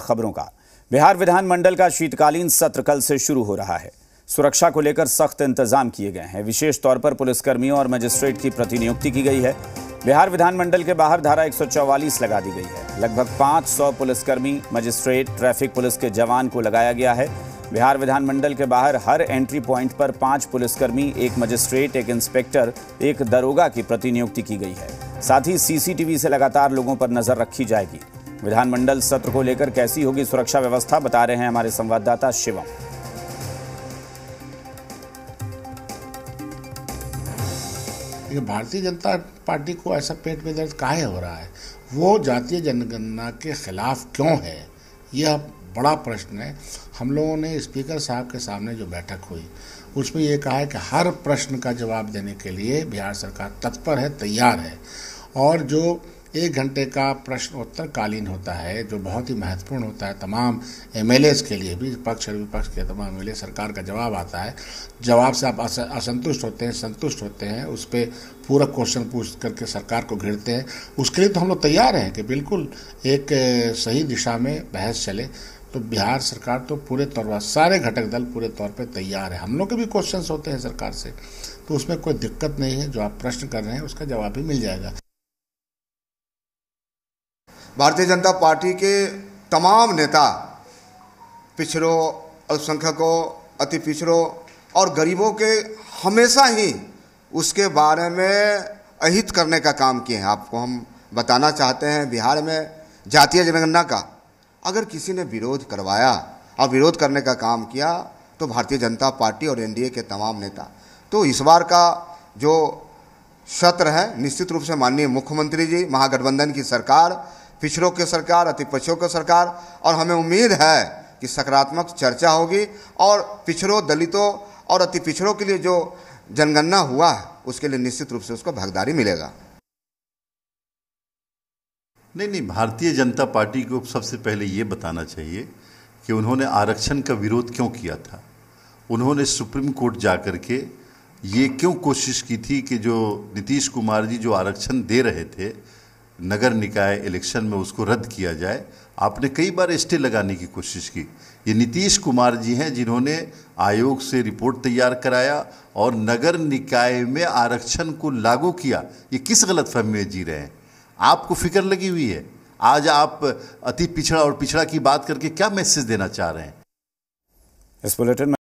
खबरों का। बिहार विधानमंडल का शीतकालीन सत्र कल से शुरू हो रहा है। सुरक्षा को लेकर सख्त इंतज़ाम किए गए हैं। विशेष तौर पर पुलिसकर्मियों और मजिस्ट्रेट की प्रतिनियुक्ति की गई है। बिहार विधानमंडल के बाहर धारा 144 लगा दी गई है। लगभग 500 पुलिसकर्मी, मजिस्ट्रेट, ट्रैफ़िक पुलिस के जवान को लगाया गया है। बिहार विधानमंडल के बाहर हर एंट्री पॉइंट पर पाँच पुलिसकर्मी, एक मजिस्ट्रेट, एक इंस्पेक्टर, एक दरोगा की प्रतिनियुक्ति की गई है। साथ ही सीसीटीवी से लगातार लोगों पर नज़र रखी जाएगी। विधानमंडल सत्र को लेकर कैसी होगी सुरक्षा व्यवस्था, बता रहे हैं हमारे संवाददाता शिवम। भारतीय जनता पार्टी को ऐसा पेट में दर्द काहे हो रहा है? वो जातीय जनगणना के खिलाफ क्यों है? यह बड़ा प्रश्न है। हम लोगों ने स्पीकर साहब के सामने जो बैठक हुई, उसमें ये कहा है कि हर प्रश्न का जवाब देने के लिए बिहार सरकार तत्पर है, तैयार है। और जो एक घंटे का प्रश्न उत्तर कालीन होता है, जो बहुत ही महत्वपूर्ण होता है। तमाम एम के लिए भी, पक्ष और विपक्ष के तमाम एमएलए सरकार का जवाब आता है। जवाब से आप असंतुष्ट होते हैं, संतुष्ट होते हैं, उस पर पूरा क्वेश्चन पूछ करके सरकार को घेरते हैं। उसके लिए तो हम लोग तैयार हैं कि बिल्कुल एक सही दिशा में बहस चले। तो बिहार सरकार तो पूरे तौर पर, सारे घटक दल पूरे तौर पर तैयार है। हम लोग के भी क्वेश्चंस होते हैं सरकार से। तो उसमें कोई दिक्कत नहीं है, जो आप प्रश्न कर रहे हैं, उसका जवाब भी मिल जाएगा। भारतीय जनता पार्टी के तमाम नेता, पिछड़ों, अल्पसंख्यकों, अति पिछड़ों और गरीबों के हमेशा ही उसके बारे में अहित करने का काम किए हैं। आपको हम बताना चाहते हैं, बिहार में जातीय जनगणना का, अगर किसी ने विरोध करवाया और विरोध करने का काम किया तो भारतीय जनता पार्टी और एनडीए के तमाम नेता। तो इस बार का जो सत्र है, निश्चित रूप से माननीय मुख्यमंत्री जी, महागठबंधन की सरकार पिछड़ों की सरकार, अति पछड़ों की सरकार, और हमें उम्मीद है कि सकारात्मक चर्चा होगी, और पिछड़ों दलितों और अति पिछड़ों के लिए जो जनगणना हुआ है, उसके लिए निश्चित रूप से उसको भागीदारी मिलेगा। नहीं नहीं, भारतीय जनता पार्टी को सबसे पहले ये बताना चाहिए कि उन्होंने आरक्षण का विरोध क्यों किया था? उन्होंने सुप्रीम कोर्ट जा कर के ये क्यों कोशिश की थी कि जो नीतीश कुमार जी जो आरक्षण दे रहे थे नगर निकाय इलेक्शन में उसको रद्द किया जाए, आपने कई बार स्टे लगाने की कोशिश की। ये नीतीश कुमार जी हैं जिन्होंने आयोग से रिपोर्ट तैयार कराया और नगर निकाय में आरक्षण को लागू किया। ये किस गलत फहमी में जी रहे हैं? आपको फ़िक्र लगी हुई है? आज आप अति पिछड़ा और पिछड़ा की बात करके क्या मैसेज देना चाह रहे हैं? इस बुलेटिन